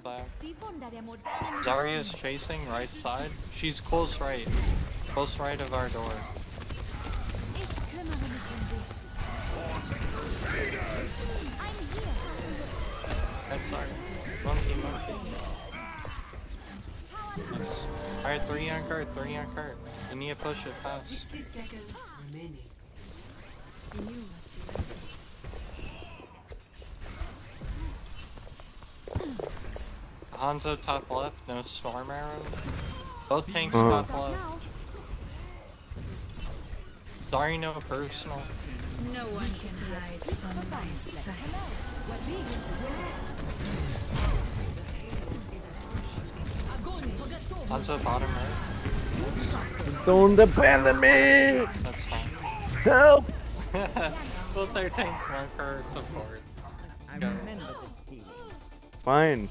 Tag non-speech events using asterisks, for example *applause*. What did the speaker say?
fall back. Zarya's chasing right side. She's close right. Close right of our door. Ich kümmere mich dich. I'm here. Monkey, monkey. Nice. Alright, three on cart, three on cart. You need to push it fast. Hanzo top left, no storm arrow. Both tanks Uh. top left. now. Sorry, no personal. No one can hide from my sight. Hanzo bottom right. Don't depend on me! That's fine. Help! *laughs* Both their tanks mark for supports. Let's go. Fine.